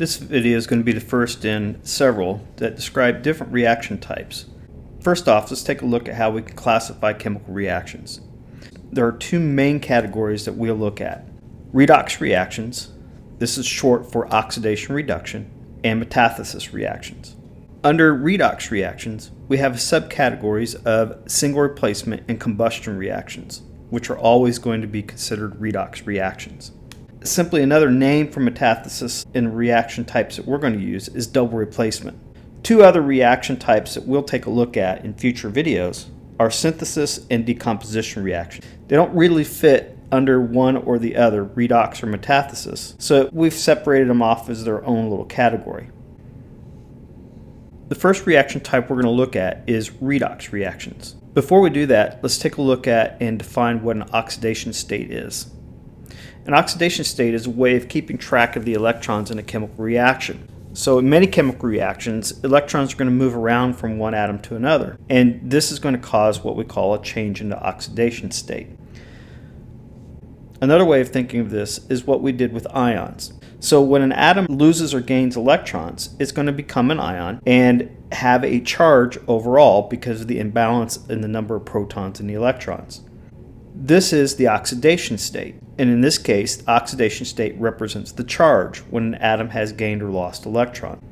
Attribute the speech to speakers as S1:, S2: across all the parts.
S1: This video is going to be the first in several that describe different reaction types. First off, let's take a look at how we can classify chemical reactions. There are two main categories that we'll look at. Redox reactions, this is short for oxidation reduction, and metathesis reactions. Under redox reactions, we have subcategories of single replacement and combustion reactions, which are always going to be considered redox reactions. Simply another name for metathesis in reaction types that we're going to use is double replacement. Two other reaction types that we'll take a look at in future videos are synthesis and decomposition reactions. They don't really fit under one or the other, redox or metathesis, so we've separated them off as their own little category. The first reaction type we're going to look at is redox reactions. Before we do that, let's take a look at and define what an oxidation state is. An oxidation state is a way of keeping track of the electrons in a chemical reaction. So in many chemical reactions, electrons are going to move around from one atom to another, and this is going to cause what we call a change in the oxidation state. Another way of thinking of this is what we did with ions. So when an atom loses or gains electrons, it's going to become an ion and have a charge overall because of the imbalance in the number of protons and the electrons. This is the oxidation state, and in this case, the oxidation state represents the charge when an atom has gained or lost electron.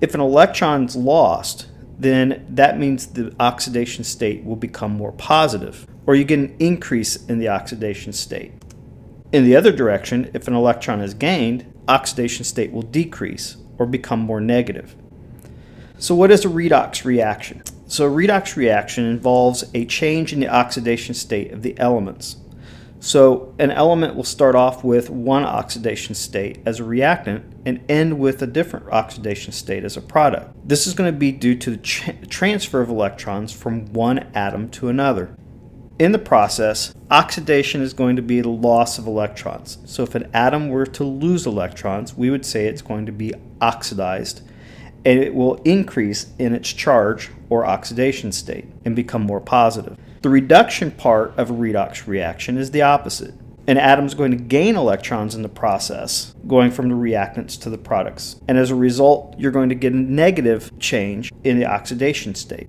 S1: If an electron is lost, then that means the oxidation state will become more positive, or you get an increase in the oxidation state. In the other direction, if an electron is gained, oxidation state will decrease or become more negative. So what is a redox reaction? So a redox reaction involves a change in the oxidation state of the elements. So an element will start off with one oxidation state as a reactant and end with a different oxidation state as a product. This is going to be due to the transfer of electrons from one atom to another. In the process, oxidation is going to be the loss of electrons. So if an atom were to lose electrons, we would say it's going to be oxidized and it will increase in its charge or oxidation state and become more positive. The reduction part of a redox reaction is the opposite. An atom is going to gain electrons in the process, going from the reactants to the products. And as a result, you're going to get a negative change in the oxidation state.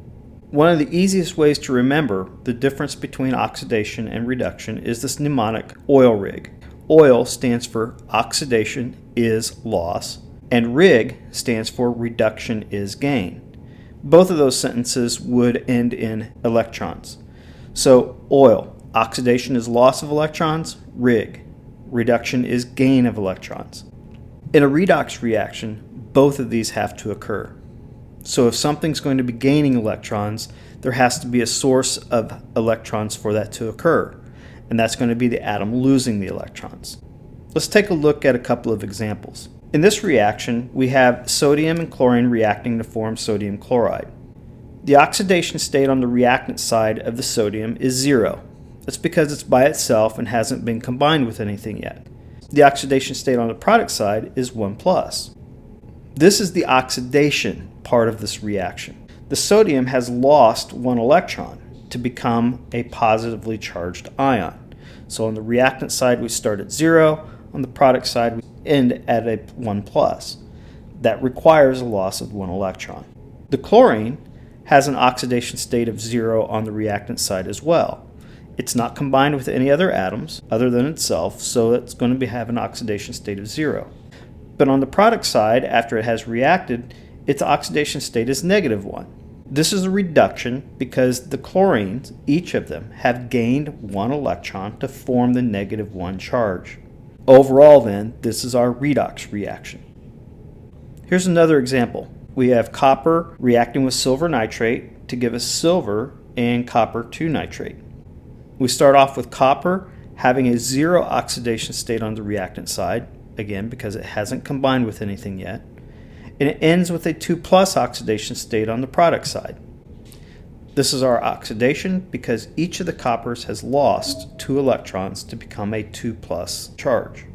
S1: One of the easiest ways to remember the difference between oxidation and reduction is this mnemonic oil rig. Oil stands for oxidation is loss, and rig stands for reduction is gain. Both of those sentences would end in electrons. So, oil, oxidation is loss of electrons, rig, reduction is gain of electrons. In a redox reaction, both of these have to occur. So, if something's going to be gaining electrons, there has to be a source of electrons for that to occur, and that's going to be the atom losing the electrons. Let's take a look at a couple of examples. In this reaction, we have sodium and chlorine reacting to form sodium chloride. The oxidation state on the reactant side of the sodium is zero. That's because it's by itself and hasn't been combined with anything yet. The oxidation state on the product side is 1 plus. This is the oxidation part of this reaction. The sodium has lost one electron to become a positively charged ion. So on the reactant side we start at zero, on the product side we end at a 1 plus. That requires a loss of one electron. The chlorine has an oxidation state of zero on the reactant side as well. It's not combined with any other atoms other than itself, so it's going to be, have an oxidation state of zero. But on the product side, after it has reacted, its oxidation state is negative 1. This is a reduction because the chlorines, each of them, have gained one electron to form the negative 1 charge. Overall then, this is our redox reaction. Here's another example. We have copper reacting with silver nitrate to give us silver and copper 2 nitrate. We start off with copper having a zero oxidation state on the reactant side, again because it hasn't combined with anything yet, and it ends with a 2 plus oxidation state on the product side. This is our oxidation because each of the coppers has lost two electrons to become a 2 plus charge.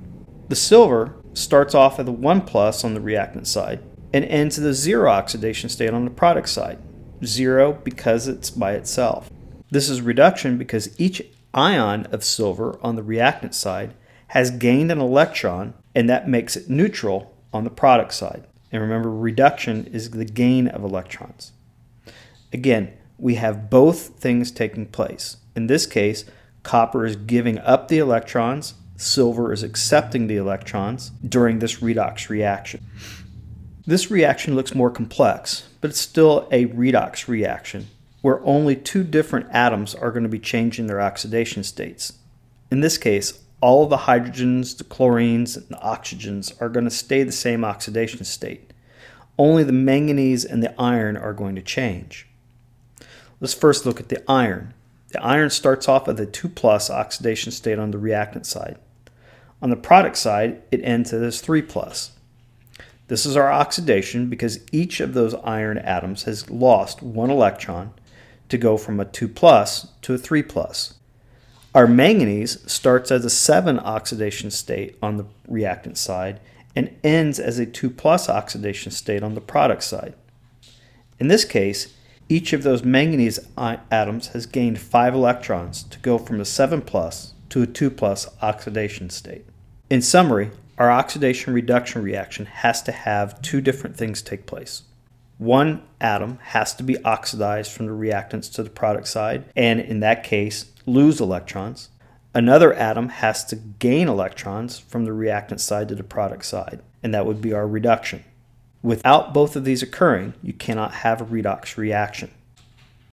S1: The silver starts off at a 1 plus on the reactant side and ends at the zero oxidation state on the product side. Zero because it's by itself. This is reduction because each ion of silver on the reactant side has gained an electron and that makes it neutral on the product side. And remember, reduction is the gain of electrons. Again, we have both things taking place. In this case, copper is giving up the electrons, silver is accepting the electrons during this redox reaction. This reaction looks more complex, but it's still a redox reaction where only two different atoms are going to be changing their oxidation states. In this case, all of the hydrogens, the chlorines, and the oxygens are going to stay the same oxidation state. Only the manganese and the iron are going to change. Let's first look at the iron. The iron starts off at the 2 plus oxidation state on the reactant side. On the product side, it ends at a 3 plus. This is our oxidation because each of those iron atoms has lost one electron to go from a 2 plus to a 3 plus. Our manganese starts as a 7 oxidation state on the reactant side and ends as a 2 plus oxidation state on the product side. In this case, each of those manganese atoms has gained 5 electrons to go from a 7 plus to a 2 plus oxidation state. In summary, our oxidation reduction reaction has to have two different things take place. One atom has to be oxidized from the reactants to the product side, and in that case, lose electrons. Another atom has to gain electrons from the reactant side to the product side, and that would be our reduction. Without both of these occurring, you cannot have a redox reaction.